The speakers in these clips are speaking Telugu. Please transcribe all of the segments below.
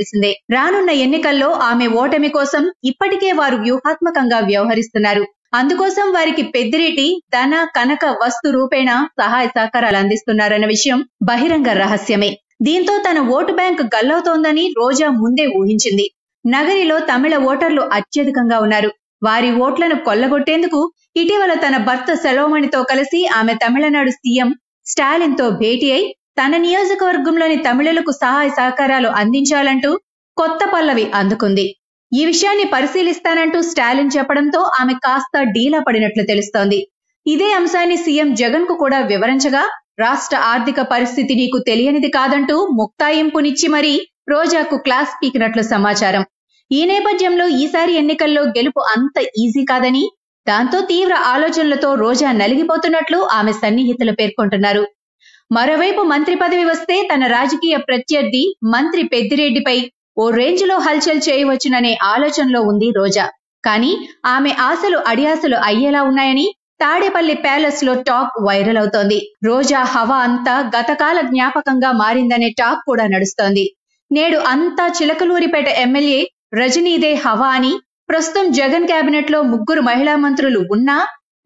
తెలిసిందే రానున్న ఎన్నికల్లో ఆమె ఓటమి కోసం ఇప్పటికే వారు వ్యూహాత్మకంగా వ్యవహరిస్తున్నారు. అందుకోసం వారికి పెద్దిరెడ్డి ధన కనక వస్తు రూపేణ సహాయ సహకారాలు అందిస్తున్నారన్న విషయం బహిరంగ రహస్యమే. దీంతో తన ఓటు బ్యాంక్ గల్లవుతోందని రోజా ముందే ఊహించింది. నగరిలో తమిళ ఓటర్లు అత్యధికంగా ఉన్నారు. వారి ఓట్లను కొల్లగొట్టేందుకు ఇటీవల తన భర్త సెలవుమణితో కలిసి ఆమె తమిళనాడు సీఎం స్టాలిన్తో భేటీ అయి తన నియోజకవర్గంలోని తమిళులకు సహాయ సహకారాలు అందించాలంటూ కొత్త పల్లవి అందుకుంది. ఈ విషయాన్ని పరిశీలిస్తానంటూ స్టాలిన్ చెప్పడంతో ఆమె కాస్త డీలా పడినట్లు తెలుస్తోంది. ఇదే అంశాన్ని సీఎం జగన్కు కూడా వివరించగా రాష్ట్ర ఆర్థిక పరిస్థితి నీకు తెలియనిది కాదంటూ ముక్తాయింపునిచ్చి మరీ రోజాకు క్లాస్ పీకినట్లు సమాచారం. ఈ నేపథ్యంలో ఈసారి ఎన్నికల్లో గెలుపు అంత ఈజీ కాదని దాంతో తీవ్ర ఆలోచనలతో రోజా నలిగిపోతున్నట్లు ఆమె సన్నిహితులు పేర్కొంటున్నారు. మరోవైపు మంత్రి పదవి వస్తే తన రాజకీయ ప్రత్యర్థి మంత్రి పెద్దిరెడ్డిపై ఓ రేంజ్లో హల్చల్ చేయవచ్చుననే ఆలోచనలో ఉంది రోజా. కానీ ఆమె ఆశలు అడియాసలు అయ్యేలా ఉన్నాయని తాడేపల్లి ప్యాలెస్లో టాక్ వైరల్ అవుతోంది. రోజా హవా అంతా గతకాల జ్ఞాపకంగా మారిందనే టాక్ కూడా నడుస్తోంది. నేడు అంతా చిలకలూరిపేట ఎమ్మెల్యే రజనీదే హవా అని ప్రస్తుతం జగన్ కేబినెట్లో ముగ్గురు మహిళా మంత్రులు ఉన్నా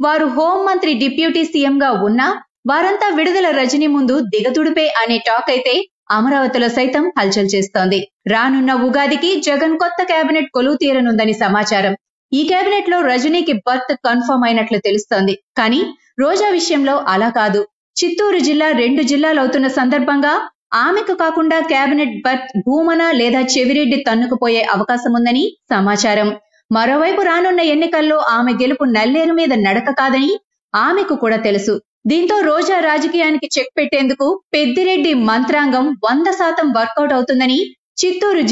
వారు హోం మంత్రి డిప్యూటీ సీఎం గా ఉన్నా వారంతా విడుదల రజనీ ముందు దిగతుడిపే అనే టాక్ అయితే అమరావతిలో సైతం హల్చల్ చేస్తోంది. రానున్న ఉగాదికి జగన్ కొత్త కేబినెట్ కొలువు తీరనుందని సమాచారం. ఈ కేబినెట్లో రజనీకి బర్త్ కన్ఫర్మ్ అయినట్లు తెలుస్తోంది. కానీ రోజా విషయంలో అలా కాదు. చిత్తూరు జిల్లా రెండు జిల్లాలు అవుతున్న సందర్భంగా ఆమెకు కాకుండా కేబినెట్ బర్త్ భూమన లేదా చెవిరెడ్డి తన్నుకుపోయే అవకాశం ఉందని సమాచారం. మరోవైపు రానున్న ఎన్నికల్లో ఆమె గెలుపు నల్లేరు మీద నడక కాదని ఆమెకు కూడా తెలుసు. దీంతో రోజా రాజకీయానికి చెక్ పెట్టేందుకు పెద్దిరెడ్డి మంత్రాంగం వంద శాతం వర్కౌట్ అవుతుందని చిత్తూరు